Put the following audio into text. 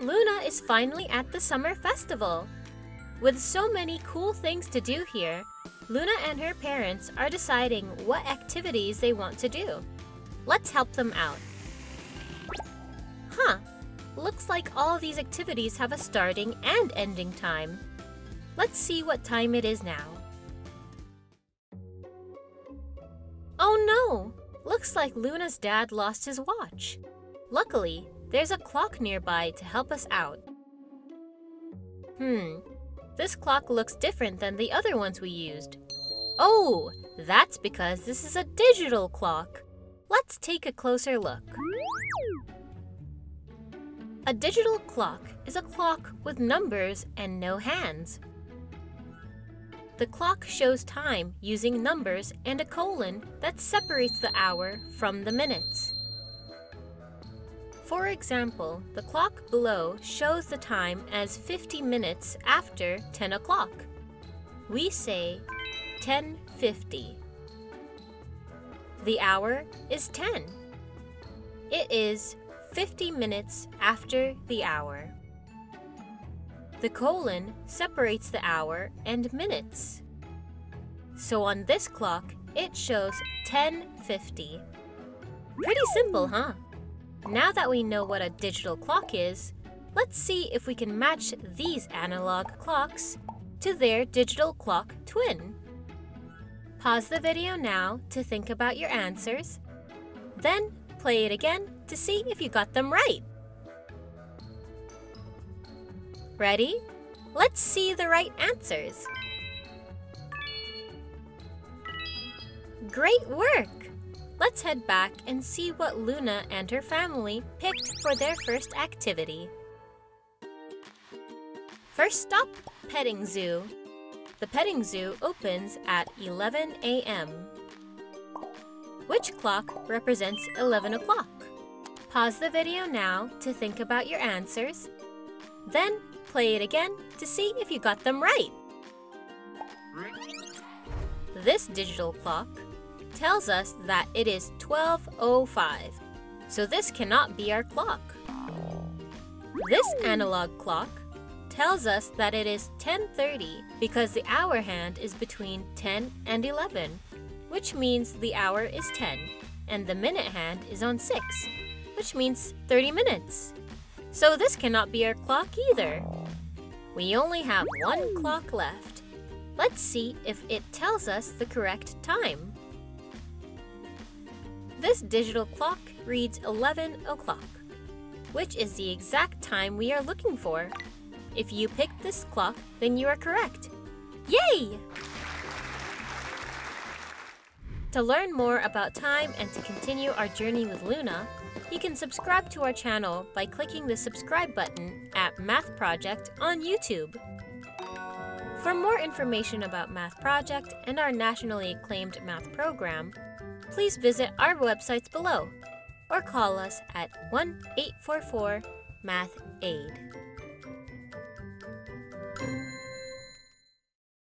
Luna is finally at the summer festival. With so many cool things to do here, Luna and her parents are deciding what activities they want to do. Let's help them out. Huh, looks like all these activities have a starting and ending time. Let's see what time it is now. Oh no! Looks like Luna's dad lost his watch. Luckily, there's a clock nearby to help us out. Hmm, this clock looks different than the other ones we used. Oh, that's because this is a digital clock. Let's take a closer look. A digital clock is a clock with numbers and no hands. The clock shows time using numbers and a colon that separates the hour from the minutes. For example, the clock below shows the time as 50 minutes after 10 o'clock. We say 10.50. The hour is 10. It is 50 minutes after the hour. The colon separates the hour and minutes. So on this clock, it shows 10.50. Pretty simple, huh? Now that we know what a digital clock is, let's see if we can match these analog clocks to their digital clock twin. Pause the video now to think about your answers. Then play it again to see if you got them right. Ready? Let's see the right answers. Great work! Let's head back and see what Luna and her family picked for their first activity. First stop, petting zoo. The petting zoo opens at 11 a.m. Which clock represents 11 o'clock? Pause the video now to think about your answers. Then play it again to see if you got them right. This digital clock tells us that it is 12.05, so this cannot be our clock. This analog clock tells us that it is 10.30 because the hour hand is between 10 and 11, which means the hour is 10, and the minute hand is on 6, which means 30 minutes. So this cannot be our clock either. We only have one clock left. Let's see if it tells us the correct time. This digital clock reads 11 o'clock, which is the exact time we are looking for. If you picked this clock, then you are correct. Yay! To learn more about time and to continue our journey with Luna, you can subscribe to our channel by clicking the subscribe button at Math Project on YouTube. For more information about Math Project and our nationally acclaimed math program, please visit our websites below or call us at 1 844 Math Aid.